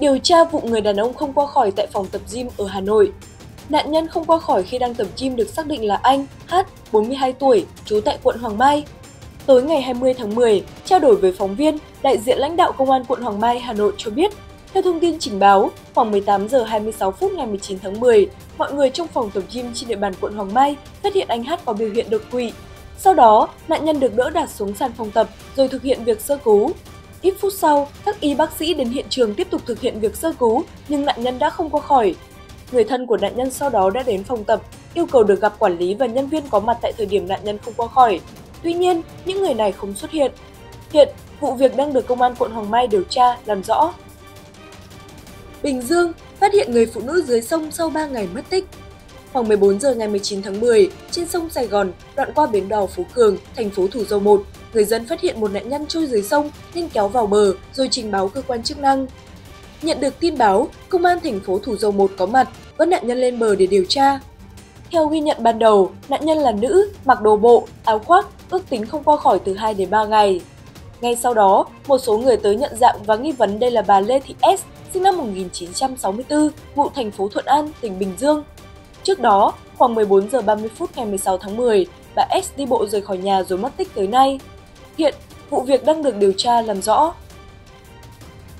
Điều tra vụ người đàn ông không qua khỏi tại phòng tập gym ở Hà Nội. Nạn nhân không qua khỏi khi đang tập gym được xác định là anh H, 42 tuổi, trú tại quận Hoàng Mai. Tối ngày 20 tháng 10, trao đổi với phóng viên, đại diện lãnh đạo Công an quận Hoàng Mai, Hà Nội cho biết, theo thông tin trình báo, khoảng 18 giờ 26 phút ngày 19 tháng 10, mọi người trong phòng tập gym trên địa bàn quận Hoàng Mai phát hiện anh H có biểu hiện đột quỵ. Sau đó, nạn nhân được đỡ đặt xuống sàn phòng tập rồi thực hiện việc sơ cứu. Ít phút sau, các y bác sĩ đến hiện trường tiếp tục thực hiện việc sơ cứu nhưng nạn nhân đã không qua khỏi. Người thân của nạn nhân sau đó đã đến phòng tập, yêu cầu được gặp quản lý và nhân viên có mặt tại thời điểm nạn nhân không qua khỏi. Tuy nhiên, những người này không xuất hiện. Hiện, vụ việc đang được Công an quận Hoàng Mai điều tra, làm rõ. Bình Dương phát hiện người phụ nữ dưới sông sau 3 ngày mất tích. Khoảng 14 giờ ngày 19 tháng 10, trên sông Sài Gòn, đoạn qua bến đò Phú Cường, thành phố Thủ Dầu Một, người dân phát hiện một nạn nhân trôi dưới sông nên kéo vào bờ rồi trình báo cơ quan chức năng. Nhận được tin báo, công an thành phố Thủ Dầu Một có mặt, vớt nạn nhân lên bờ để điều tra. Theo ghi nhận ban đầu, nạn nhân là nữ, mặc đồ bộ, áo khoác, ước tính không qua khỏi từ 2 đến 3 ngày. Ngay sau đó, một số người tới nhận dạng và nghi vấn đây là bà Lê Thị S, sinh năm 1964, ngụ thành phố Thuận An, tỉnh Bình Dương. Trước đó, khoảng 14 giờ 30 phút ngày 16 tháng 10, bà S đi bộ rời khỏi nhà rồi mất tích tới nay. Hiện, vụ việc đang được điều tra làm rõ.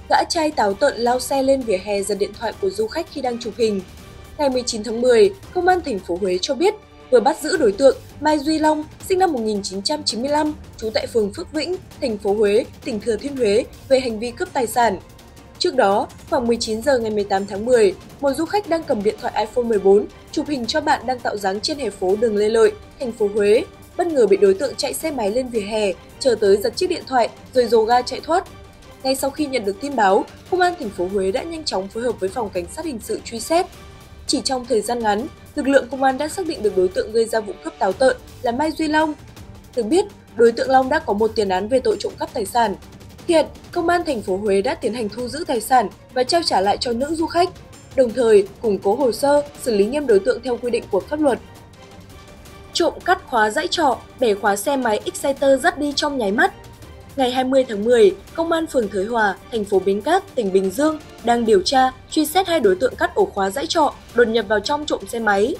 Gã trai táo tợn lao xe lên vỉa hè giật điện thoại của du khách khi đang chụp hình. Ngày 19 tháng 10, Công an thành phố Huế cho biết vừa bắt giữ đối tượng Mai Duy Long, sinh năm 1995, trú tại phường Phước Vĩnh, thành phố Huế, tỉnh Thừa Thiên Huế về hành vi cướp tài sản. Trước đó, khoảng 19 giờ ngày 18 tháng 10, một du khách đang cầm điện thoại iPhone 14 chụp hình cho bạn đang tạo dáng trên hè phố đường Lê Lợi, thành phố Huế. Bất ngờ bị đối tượng chạy xe máy lên vỉa hè, chờ tới giật chiếc điện thoại rồi dồ ga chạy thoát. Ngay sau khi nhận được tin báo, Công an thành phố Huế đã nhanh chóng phối hợp với phòng cảnh sát hình sự truy xét. Chỉ trong thời gian ngắn, lực lượng công an đã xác định được đối tượng gây ra vụ cướp táo tợn là Mai Duy Long. Được biết, đối tượng Long đã có một tiền án về tội trộm cắp tài sản. Hiện, công an thành phố Huế đã tiến hành thu giữ tài sản và trao trả lại cho nữ du khách, đồng thời củng cố hồ sơ, xử lý nghiêm đối tượng theo quy định của pháp luật. Trộm cắt khóa dãy trọ, bẻ khóa xe máy Exciter dắt đi trong nháy mắt. Ngày 20 tháng 10, Công an phường Thới Hòa, thành phố Bến Cát, tỉnh Bình Dương đang điều tra, truy xét hai đối tượng cắt ổ khóa dãy trọ, đột nhập vào trong trộm xe máy.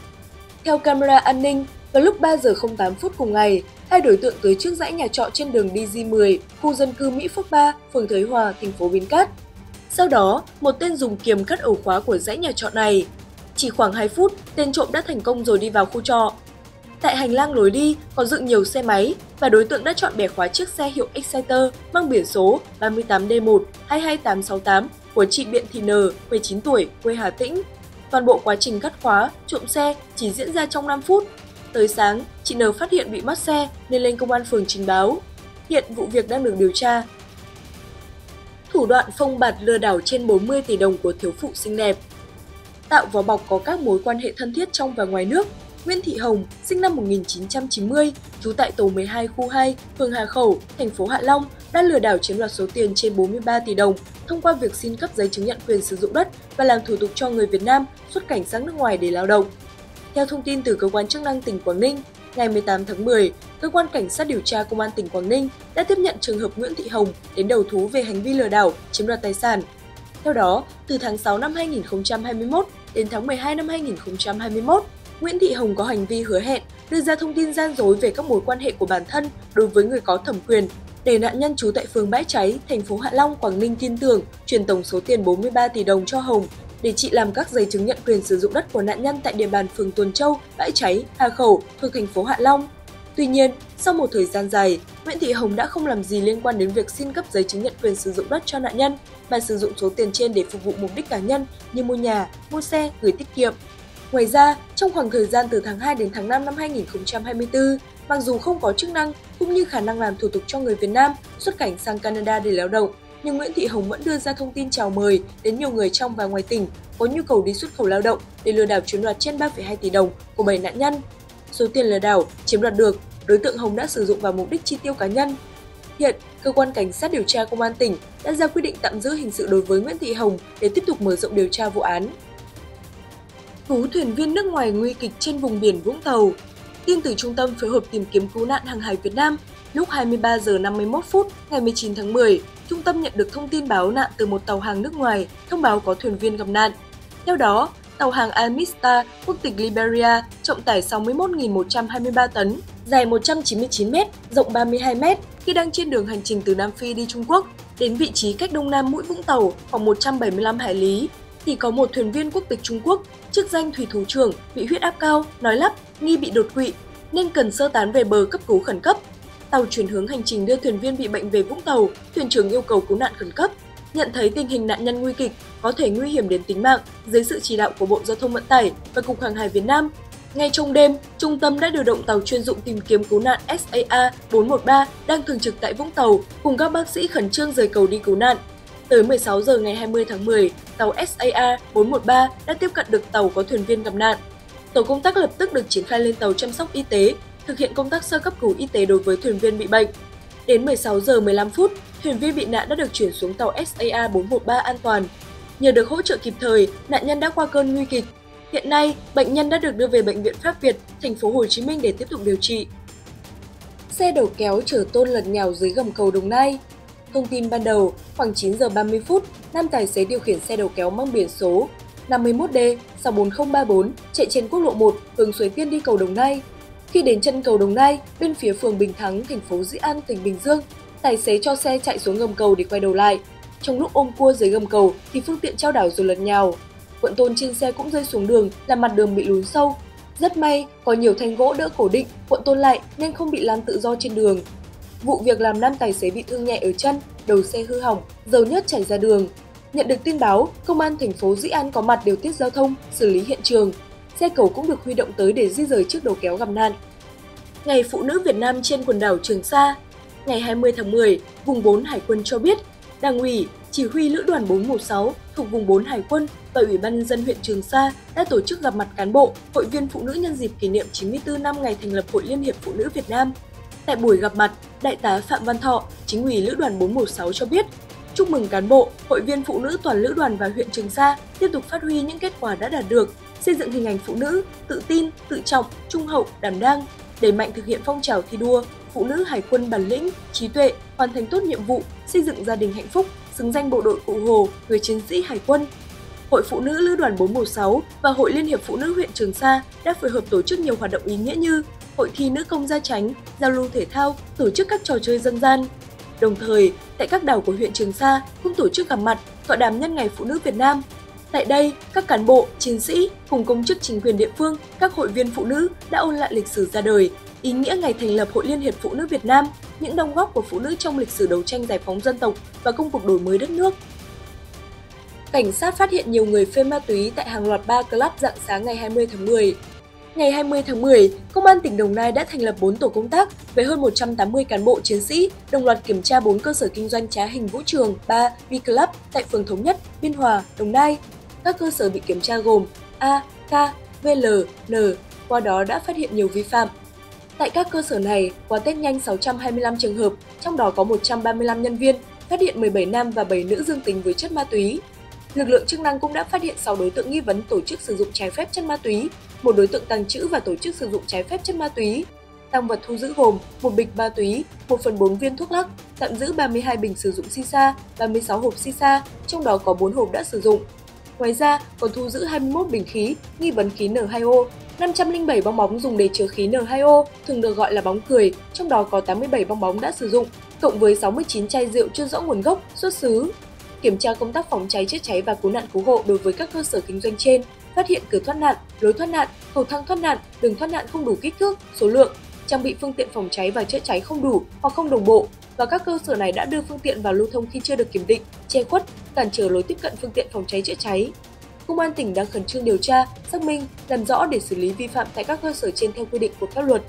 Theo camera an ninh, vào lúc 3 giờ 08 phút cùng ngày, hai đối tượng tới trước dãy nhà trọ trên đường DG10, khu dân cư Mỹ Phước 3, phường Thới Hòa, thành phố Bến Cát. Sau đó, một tên dùng kiềm cắt ổ khóa của dãy nhà trọ này. Chỉ khoảng 2 phút, tên trộm đã thành công rồi đi vào khu trọ. Tại hành lang lối đi có dựng nhiều xe máy và đối tượng đã chọn bẻ khóa chiếc xe hiệu Exciter mang biển số 38D1 22868 của chị Biện Thị N, 19 tuổi, quê Hà Tĩnh. Toàn bộ quá trình cắt khóa, trộm xe chỉ diễn ra trong 5 phút. Tới sáng, chị N phát hiện bị mất xe nên lên công an phường trình báo. Hiện vụ việc đang được điều tra. Thủ đoạn phong bạt lừa đảo trên 40 tỷ đồng của thiếu phụ xinh đẹp Tạo vỏ bọc có các mối quan hệ thân thiết trong và ngoài nước, Nguyễn Thị Hồng, sinh năm 1990, trú tại tổ 12 khu 2, phường Hà Khẩu, thành phố Hạ Long, đã lừa đảo chiếm đoạt số tiền trên 43 tỷ đồng thông qua việc xin cấp giấy chứng nhận quyền sử dụng đất và làm thủ tục cho người Việt Nam xuất cảnh sang nước ngoài để lao động. Theo thông tin từ cơ quan chức năng tỉnh Quảng Ninh, ngày 18 tháng 10, cơ quan cảnh sát điều tra công an tỉnh Quảng Ninh đã tiếp nhận trường hợp Nguyễn Thị Hồng đến đầu thú về hành vi lừa đảo chiếm đoạt tài sản. Theo đó, từ tháng 6 năm 2021 đến tháng 12 năm 2021, Nguyễn Thị Hồng có hành vi hứa hẹn đưa ra thông tin gian dối về các mối quan hệ của bản thân đối với người có thẩm quyền để nạn nhân trú tại phường Bãi Cháy, thành phố Hạ Long, Quảng Ninh tin tưởng chuyển tổng số tiền 43 tỷ đồng cho Hồng để chị làm các giấy chứng nhận quyền sử dụng đất của nạn nhân tại địa bàn phường Tuần Châu, Bãi Cháy, Hà Khẩu thuộc thành phố Hạ Long. Tuy nhiên, sau một thời gian dài, Nguyễn Thị Hồng đã không làm gì liên quan đến việc xin cấp giấy chứng nhận quyền sử dụng đất cho nạn nhân, mà sử dụng số tiền trên để phục vụ mục đích cá nhân như mua nhà, mua xe, gửi tiết kiệm. Ngoài ra, trong khoảng thời gian từ tháng 2 đến tháng 5 năm 2024, mặc dù không có chức năng cũng như khả năng làm thủ tục cho người Việt Nam xuất cảnh sang Canada để lao động, nhưng Nguyễn Thị Hồng vẫn đưa ra thông tin chào mời đến nhiều người trong và ngoài tỉnh có nhu cầu đi xuất khẩu lao động để lừa đảo chiếm đoạt trên 3,2 tỷ đồng của 7 nạn nhân. Số tiền lừa đảo chiếm đoạt được, đối tượng Hồng đã sử dụng vào mục đích chi tiêu cá nhân. Hiện, cơ quan cảnh sát điều tra công an tỉnh đã ra quyết định tạm giữ hình sự đối với Nguyễn Thị Hồng để tiếp tục mở rộng điều tra vụ án. Cứu thuyền viên nước ngoài nguy kịch trên vùng biển Vũng Tàu Tin từ Trung tâm phối hợp tìm kiếm cứu nạn hàng hải Việt Nam Lúc 23 giờ 51 phút ngày 19 tháng 10, trung tâm nhận được thông tin báo nạn từ một tàu hàng nước ngoài, thông báo có thuyền viên gặp nạn. Theo đó, tàu hàng Amista quốc tịch Liberia, trọng tải 61.123 tấn, dài 199 m, rộng 32 m, khi đang trên đường hành trình từ Nam Phi đi Trung Quốc đến vị trí cách đông nam mũi Vũng Tàu khoảng 175 hải lý, thì có một thuyền viên quốc tịch Trung Quốc, chức danh thủy thủ trưởng, bị huyết áp cao, nói lắp, nghi bị đột quỵ, nên cần sơ tán về bờ cấp cứu khẩn cấp. Tàu chuyển hướng hành trình đưa thuyền viên bị bệnh về Vũng Tàu, thuyền trưởng yêu cầu cứu nạn khẩn cấp. Nhận thấy tình hình nạn nhân nguy kịch, có thể nguy hiểm đến tính mạng, dưới sự chỉ đạo của Bộ Giao thông Vận tải và Cục Hàng hải Việt Nam, ngay trong đêm, trung tâm đã điều động tàu chuyên dụng tìm kiếm cứu nạn SAA 413 đang thường trực tại Vũng Tàu cùng các bác sĩ khẩn trương rời cầu đi cứu nạn. Tới 16 giờ ngày 20 tháng 10, tàu SAA 413 đã tiếp cận được tàu có thuyền viên gặp nạn. Tổ công tác lập tức được triển khai lên tàu chăm sóc y tế, thực hiện công tác sơ cấp cứu y tế đối với thuyền viên bị bệnh. Đến 16 giờ 15 phút, thuyền viên bị nạn đã được chuyển xuống tàu SAA 413 an toàn. Nhờ được hỗ trợ kịp thời, nạn nhân đã qua cơn nguy kịch. Hiện nay, bệnh nhân đã được đưa về bệnh viện Pháp Việt, thành phố Hồ Chí Minh để tiếp tục điều trị. Xe đầu kéo chở tôn lật nhào dưới gầm cầu Đồng Nai. Thông tin ban đầu, khoảng 9 giờ 30 phút, nam tài xế điều khiển xe đầu kéo mang biển số 51D 64034 chạy trên quốc lộ 1 hướng Suối Tiên đi cầu Đồng Nai. Khi đến chân cầu Đồng Nai, bên phía phường Bình Thắng, thành phố Dĩ An, tỉnh Bình Dương, tài xế cho xe chạy xuống gầm cầu để quay đầu lại. Trong lúc ôm cua dưới gầm cầu thì phương tiện trao đảo rồi lật nhào. Quận tôn trên xe cũng rơi xuống đường làm mặt đường bị lún sâu. Rất may, có nhiều thanh gỗ đỡ cổ định, quận tôn lại nên không bị lan tự do trên đường. Vụ việc làm nam tài xế bị thương nhẹ ở chân, đầu xe hư hỏng, dầu nhớt chảy ra đường. Nhận được tin báo, công an thành phố Dĩ An có mặt điều tiết giao thông, xử lý hiện trường. Xe cầu cũng được huy động tới để di rời chiếc đầu kéo gặp nạn. Ngày Phụ nữ Việt Nam trên quần đảo Trường Sa Ngày 20 tháng 10, vùng 4 Hải quân cho biết, Đảng ủy, Chỉ huy Lữ đoàn 416 thuộc vùng 4 Hải quân và Ủy ban nhân dân huyện Trường Sa đã tổ chức gặp mặt cán bộ, hội viên phụ nữ nhân dịp kỷ niệm 94 năm ngày thành lập Hội Liên hiệp Phụ nữ Việt Nam. Tại buổi gặp mặt, Đại tá Phạm Văn Thọ, chính ủy Lữ đoàn 416 cho biết, chúc mừng cán bộ, hội viên phụ nữ toàn lữ đoàn và huyện Trường Sa tiếp tục phát huy những kết quả đã đạt được, xây dựng hình ảnh phụ nữ tự tin, tự trọng, trung hậu, đảm đang, đẩy mạnh thực hiện phong trào thi đua, phụ nữ hải quân bản lĩnh, trí tuệ, hoàn thành tốt nhiệm vụ, xây dựng gia đình hạnh phúc, xứng danh bộ đội cụ Hồ, người chiến sĩ hải quân. Hội Phụ nữ Lữ đoàn 416 và Hội Liên hiệp Phụ nữ huyện Trường Sa đã phối hợp tổ chức nhiều hoạt động ý nghĩa như hội thi nữ công gia chánh, giao lưu thể thao, tổ chức các trò chơi dân gian. Đồng thời, tại các đảo của huyện Trường Sa cũng tổ chức gặp mặt, tọa đàm nhân ngày Phụ nữ Việt Nam. Tại đây, các cán bộ, chiến sĩ cùng công chức chính quyền địa phương, các hội viên phụ nữ đã ôn lại lịch sử ra đời, ý nghĩa ngày thành lập Hội Liên hiệp Phụ nữ Việt Nam, những đóng góp của phụ nữ trong lịch sử đấu tranh giải phóng dân tộc và công cuộc đổi mới đất nước. Cảnh sát phát hiện nhiều người phê ma túy tại hàng loạt ba club dạng sáng ngày 20 tháng 10. Ngày 20 tháng 10, Công an tỉnh Đồng Nai đã thành lập 4 tổ công tác với hơn 180 cán bộ chiến sĩ, đồng loạt kiểm tra 4 cơ sở kinh doanh trá hình vũ trường, bar, V-Club tại phường Thống Nhất, Biên Hòa, Đồng Nai. Các cơ sở bị kiểm tra gồm A, K, VL, N, qua đó đã phát hiện nhiều vi phạm. Tại các cơ sở này, qua test nhanh 625 trường hợp, trong đó có 135 nhân viên, phát hiện 17 nam và 7 nữ dương tính với chất ma túy. Lực lượng chức năng cũng đã phát hiện 6 đối tượng nghi vấn tổ chức sử dụng trái phép chất ma túy, một đối tượng tàng trữ và tổ chức sử dụng trái phép chất ma túy. Tăng vật thu giữ gồm một bịch ma túy, 1 phần 4 viên thuốc lắc, tạm giữ 32 bình sử dụng sisa, 36 hộp sisa, trong đó có 4 hộp đã sử dụng. Ngoài ra, còn thu giữ 21 bình khí, nghi vấn khí N2O, 507 bong bóng dùng để chứa khí N2O, thường được gọi là bóng cười, trong đó có 87 bong bóng đã sử dụng, cộng với 69 chai rượu chưa rõ nguồn gốc, xuất xứ. Kiểm tra công tác phòng cháy chữa cháy và cứu nạn cứu hộ đối với các cơ sở kinh doanh trên, phát hiện cửa thoát nạn, lối thoát nạn, cầu thang thoát nạn, đường thoát nạn không đủ kích thước, số lượng, trang bị phương tiện phòng cháy và chữa cháy không đủ hoặc không đồng bộ và các cơ sở này đã đưa phương tiện vào lưu thông khi chưa được kiểm định, che khuất, cản trở lối tiếp cận phương tiện phòng cháy chữa cháy. Công an tỉnh đang khẩn trương điều tra, xác minh, làm rõ để xử lý vi phạm tại các cơ sở trên theo quy định của pháp luật.